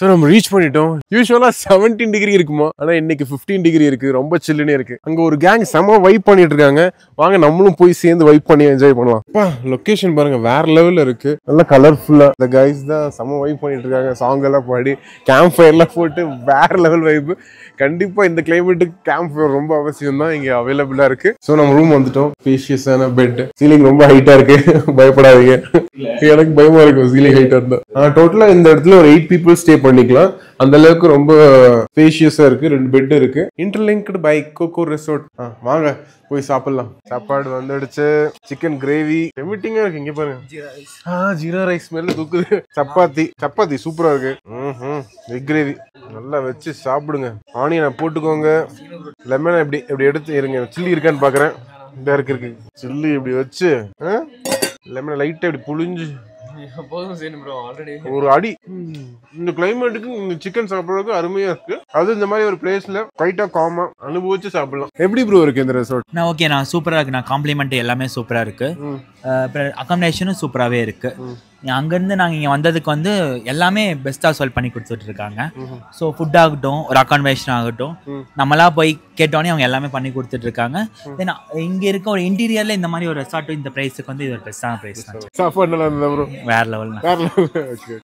So நம்ம reach பண்ணிட்டோம். யூஸ்வலாக செவன்டீன் டிகிரி இருக்குமா? ஆனால் இன்னைக்கு ஃபிஃப்டீன் டிகிரி இருக்கு. ரொம்ப சில்லுனே இருக்கு. அங்கே ஒரு கேங் செம வைப் பண்ணிட்டு இருக்காங்க. வாங்க நம்மளும் போய் சேர்ந்து வைப் பண்ணி என்ஜாய் பண்ணலாம். அப்பா லொக்கேஷன் பாருங்க வேற லெவல்ல இருக்கு. நல்லா கலர்ஃபுல்லா இந்த கைஸ் தான் செம வைப் பண்ணிட்டு இருக்காங்க. சாங் எல்லாம் பாடி கேம்ப் ஃபயர்லாம் போட்டு வேற லெவல் வைப் கண்டிப்பா இந்த கிளைமேட்டுக்கு கேம்ப் ஃபயர் ரொம்ப அவசியம் தான் இங்க அவைலபிளா இருக்கு. ஸோ நம்ம ரூம் வந்துட்டோம். ஸ்பேஷியஸான பெட் சீலிங் ரொம்ப ஹைட்டா இருக்கு. பயப்படாதீங்க. எனக்கு பயமா இருக்கும். சீலிங் ஹைட்டா இருந்தா. டோட்டலா இந்த இடத்துல ஒரு எயிட் பீப்புள் ஸ்டே பண்ணிக்கலாம். அந்த அளவுக்கு ரொம்ப ஸ்பேஷியஸா இருக்கு. ரெண்டு பெட் இருக்கு. இன்டர்லிங்க்டு பை கோகோ ரெசார்ட் வாங்க போய் சாப்பிடலாம். சாப்பாடு வந்துடுச்சு. சிக்கன் கிரேவி எமிட்டிங்கா இருக்கு. இங்க பாருங்க. ஆ ஜீரா ரைஸ் மேல தூக்குது. சப்பாத்தி. சப்பாத்தி சூப்பரா இருக்கு. எக் கிரேவி நல்லா வச்சு சாப்பிடுங்க. ஆனியனை போட்டுக்கோங்க. லெமனை இப்படி இப்படி எடுத்து இருங்க. சில்லி இருக்கான்னு பாக்குறேன். இருக்கு இருக்கு. சில்லி இப்படி வச்சு லெமனை லைட்டா இப்படி புழிஞ்சு ஒரு அடி. இந்த கிளைமேட்டுக்கு இந்த சிக்கன் சாப்பிடுறதுக்கு அருமையா இருக்கு. அது இந்த மாதிரி ஒரு பிளேஸ்ல கைட்டா காமா அனுபவிச்சு சாப்பிடலாம். எப்படி ப்ரோ இருக்கு இந்த ரெசார்ட் நான் ஓகே நான் சூப்பராக இருக்கு. நான் காம்ப்ளிமெண்ட் எல்லாமே சூப்பராக இருக்கு. அக்காமடேஷனும் சூப்பராகவே இருக்கு. அங்கேருந்து நாங்கள் இங்கே வந்ததுக்கு வந்து எல்லாமே பெஸ்ட்டாக சால்வ் பண்ணி கொடுத்துட்டு இருக்காங்க ஸோ ஃபுட் ஆகட்டும் ஒரு அக்காமடேஷன் ஆகட்டும் நம்மளா போய் கேட்டோன்னே அவங்க எல்லாமே பண்ணி கொடுத்துட்டு இருக்காங்க தென் இங்கே இருக்க ஒரு இன்டீரியரில் இந்த மாதிரி ஒரு ரெசார்ட் இந்த ப்ரைஸுக்கு வந்து இது ஒரு பெஸ்ட்டான ப்ரைஸ் வேற லெவல் வேற. Okay.